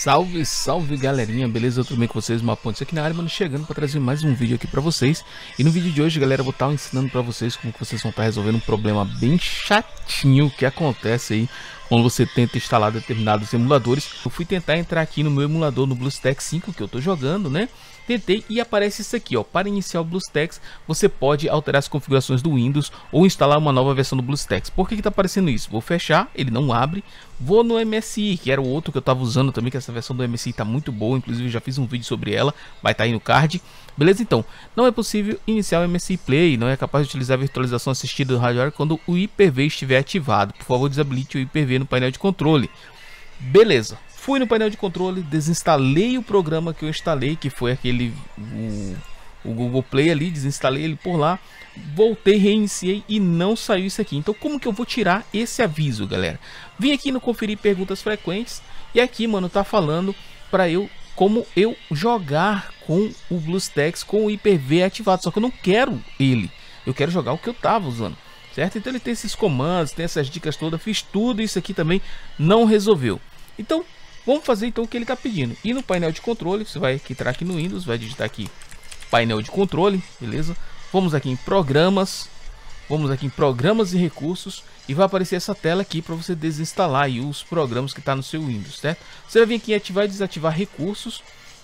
Salve, salve galerinha, beleza? Tudo bem com vocês? Uma ponte aqui na área, mano, chegando para trazer mais um vídeo aqui para vocês. E no vídeo de hoje, galera, eu vou estar ensinando para vocês como que vocês vão estar resolvendo um problema bem chatinho que acontece aí quando você tenta instalar determinados emuladores. Eu fui tentar entrar aqui no meu emulador no BlueStacks 5 que eu tô jogando, né? Tentei e aparece isso aqui, ó. Para iniciar o BlueStacks, você pode alterar as configurações do Windows ou instalar uma nova versão do BlueStacks. Por que que tá aparecendo isso? Vou fechar, ele não abre. Vou no MSI, que era o outro que eu tava usando também, que essa versão do MSI tá muito boa, inclusive já fiz um vídeo sobre ela, vai estar tá aí no card. Beleza? Então, não é possível iniciar o MSI Play, não é capaz de utilizar a virtualização assistida do hardware quando o Hyper-V estiver ativado. Por favor, desabilite o Hyper-V no painel de controle. Beleza. Fui no painel de controle, desinstalei o programa que eu instalei, que foi aquele o, o Google Play ali, desinstalei ele por lá, voltei, reiniciei e não saiu isso aqui. Então como que eu vou tirar esse aviso, galera? Vim aqui no conferir perguntas frequentes e aqui, mano, tá falando para eu como eu jogar com o BlueStacks com o Hyper-V ativado, só que eu não quero ele. Eu quero jogar o que eu tava usando certo? Então ele tem esses comandos, tem essas dicas todas, fiz tudo isso aqui também, não resolveu. Então Vamos fazer então o que ele está pedindo. E no painel de controle, você vai entrar aqui no Windows, vai digitar aqui painel de controle, beleza? Vamos aqui em programas, vamos aqui em programas e recursos e vai aparecer essa tela aqui para você desinstalar aí os programas que está no seu Windows, certo? Você vai vir aqui em ativar e desativar recursos,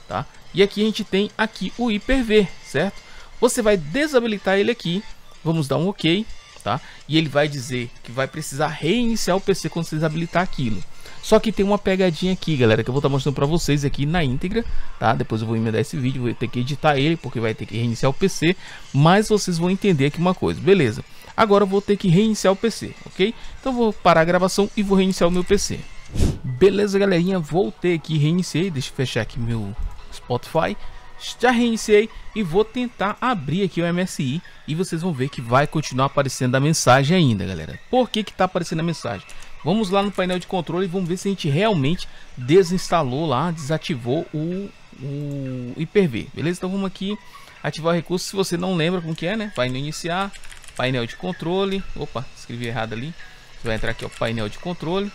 tá? E aqui a gente tem aqui o Hyper-V, certo? Você vai desabilitar ele aqui, vamos dar um OK, tá? E ele vai dizer que vai precisar reiniciar o PC quando você desabilitar aquilo. Só que tem uma pegadinha aqui, galera, que eu vou estar mostrando para vocês aqui na íntegra, tá? Depois eu vou emendar esse vídeo, vou ter que editar ele, porque vai ter que reiniciar o PC, mas vocês vão entender aqui uma coisa, beleza? Agora eu vou ter que reiniciar o PC, ok? Então vou parar a gravação e vou reiniciar o meu PC. Beleza, galerinha, voltei aqui, reiniciei, deixa eu fechar aqui meu Spotify. Já reiniciei e vou tentar abrir aqui o MSI e vocês vão ver que vai continuar aparecendo a mensagem ainda, galera. Por que que tá aparecendo a mensagem? Vamos lá no painel de controle e vamos ver se a gente realmente desinstalou lá, desativou o, o Hyper-V, beleza? Então vamos aqui ativar o recurso, se você não lembra como que é, né? Vai no iniciar, painel de controle, opa, escrevi errado ali. Você vai entrar aqui, ó, painel de controle.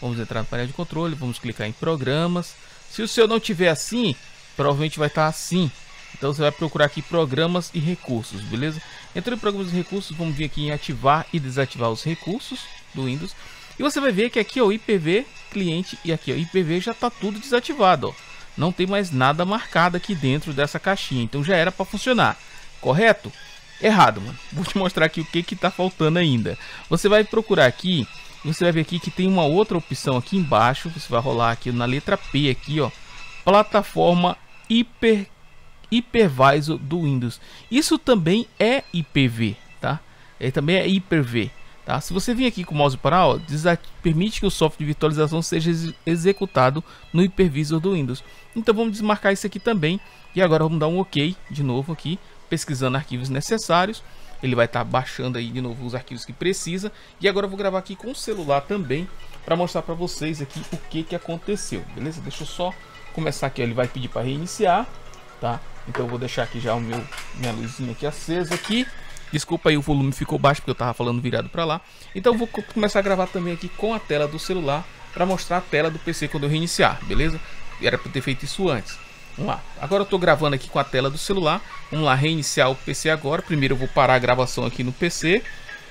Vamos entrar no painel de controle, vamos clicar em programas. Se o seu não tiver assim, provavelmente vai estar assim. Então você vai procurar aqui programas e recursos, beleza? Entrando em programas e recursos, vamos vir aqui em ativar e desativar os recursos do Windows. E você vai ver que aqui o IPv cliente e aqui o IPv já está tudo desativado. Ó. Não tem mais nada marcado aqui dentro dessa caixinha. Então já era para funcionar. Correto? Errado, mano. Vou te mostrar aqui o que que tá faltando ainda. Você vai procurar aqui, você vai ver aqui que tem uma outra opção aqui embaixo. Você vai rolar aqui na letra P aqui, ó. Plataforma hiper hipervisor do Windows. Isso também é IPv, tá? É também é Hyper-V. Tá? Se você vir aqui com o mouse para ó, permite que o software de virtualização seja ex executado no hipervisor do Windows. Então vamos desmarcar isso aqui também. E agora vamos dar um OK de novo aqui, pesquisando arquivos necessários. Ele vai estar tá baixando aí de novo os arquivos que precisa. E agora eu vou gravar aqui com o celular também, para mostrar para vocês aqui o que, que aconteceu. Beleza? Deixa eu só começar aqui. Ele vai pedir para reiniciar, tá? Então eu vou deixar aqui já o meu minha luzinha aqui acesa aqui. Desculpa aí, o volume ficou baixo porque eu estava falando virado para lá. Então vou começar a gravar também aqui com a tela do celular para mostrar a tela do PC quando eu reiniciar, beleza? Era para ter feito isso antes. Vamos lá. Agora eu estou gravando aqui com a tela do celular. Vamos lá, reiniciar o PC agora. Primeiro eu vou parar a gravação aqui no PC,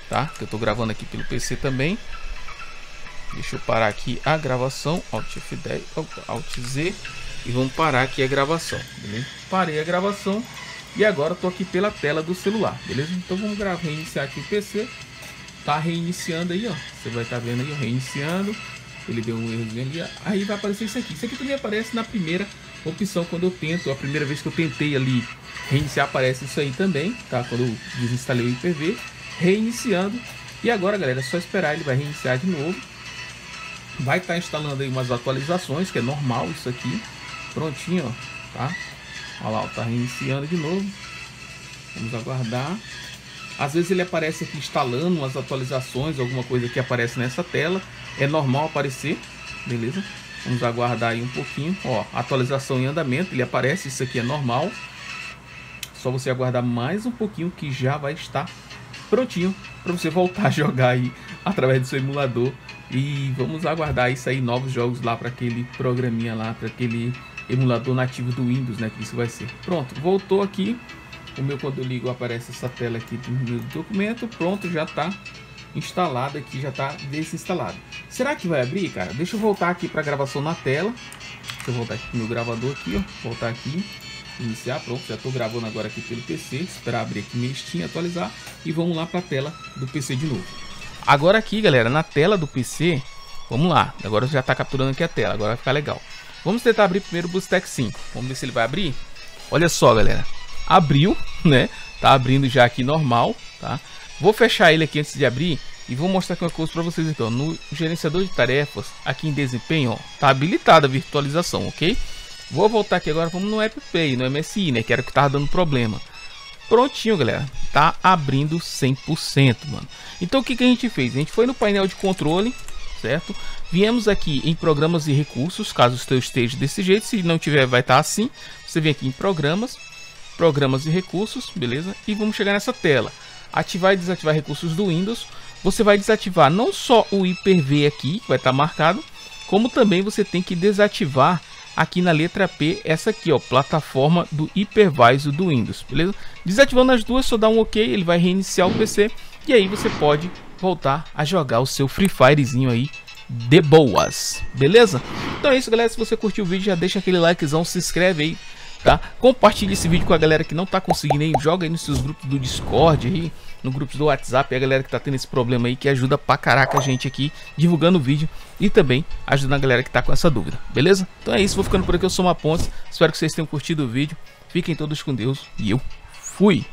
tá? Que eu estou gravando aqui pelo PC também. Deixa eu parar aqui a gravação, Alt F10, Alt Z e vamos parar aqui a gravação, beleza? Parei a gravação e agora tô aqui pela tela do celular, beleza? Então vamos gravar, reiniciar aqui o PC. Tá reiniciando aí, ó. Você vai estar tá vendo aí, ó, reiniciando. Ele deu um erro ali. Aí vai aparecer isso aqui. Isso aqui também aparece na primeira opção quando eu tento. A primeira vez que eu tentei ali reiniciar, aparece isso aí também, tá? Quando eu desinstalei o IPv. Reiniciando. E agora, galera, é só esperar. Ele vai reiniciar de novo. Vai estar tá instalando aí umas atualizações, que é normal isso aqui. Prontinho, ó, tá? Olha lá, está reiniciando de novo. Vamos aguardar. Às vezes ele aparece aqui instalando umas atualizações, alguma coisa que aparece nessa tela. É normal aparecer, beleza? Vamos aguardar aí um pouquinho. Ó, atualização em andamento, ele aparece, isso aqui é normal. Só você aguardar mais um pouquinho que já vai estar prontinho para você voltar a jogar aí através do seu emulador E vamos aguardar isso aí, novos jogos lá para aquele programinha lá, para aquele emulador nativo do Windows, né? Que isso vai ser. Pronto, voltou aqui. O meu quando eu ligo aparece essa tela aqui do meu documento. Pronto, já está instalado aqui, já está desinstalado. Será que vai abrir, cara? Deixa eu voltar aqui para gravação na tela. Deixa eu voltar aqui pro meu gravador aqui, ó. Voltar aqui. Iniciar, pronto, já estou gravando agora aqui pelo PC. Esperar abrir aqui minha Steam, atualizar. E vamos lá para a tela do PC de novo. Agora aqui, galera, na tela do PC, vamos lá. Agora já está capturando aqui a tela, agora vai ficar legal. Vamos tentar abrir primeiro o BooStack 5. Vamos ver se ele vai abrir. Olha só, galera. Abriu, né? Tá abrindo já aqui normal, tá? Vou fechar ele aqui antes de abrir e vou mostrar aqui uma coisa para vocês então. No gerenciador de tarefas, aqui em desempenho, ó, tá habilitada a virtualização, ok? Vou voltar aqui agora, vamos no App Pay, no MSI, né? Que era o que tava dando problema. Prontinho, galera. Tá abrindo 100%, mano. Então o que, que a gente fez? A gente foi no painel de controle, certo? Viemos aqui em programas e recursos, caso o seu esteja desse jeito. Se não tiver, vai estar tá assim. Você vem aqui em programas, programas e recursos, beleza? E vamos chegar nessa tela. Ativar e desativar recursos do Windows. Você vai desativar não só o Hyper-V aqui, que vai estar tá marcado, como também você tem que desativar aqui na letra P, essa aqui, ó, plataforma do Hypervisor do Windows, beleza? Desativando as duas, só dá um OK, ele vai reiniciar o PC e aí você pode voltar a jogar o seu Free Firezinho aí de boas, beleza? Então é isso, galera. Se você curtiu o vídeo, já deixa aquele likezão, se inscreve aí, tá? Compartilhe esse vídeo com a galera que não tá conseguindo aí, joga aí nos seus grupos do Discord aí no grupo do WhatsApp, a galera que tá tendo esse problema aí, que ajuda pra caraca a gente aqui, divulgando o vídeo e também ajudando a galera que tá com essa dúvida, beleza? Então é isso, vou ficando por aqui, eu sou uma Pontes, espero que vocês tenham curtido o vídeo, fiquem todos com Deus e eu fui!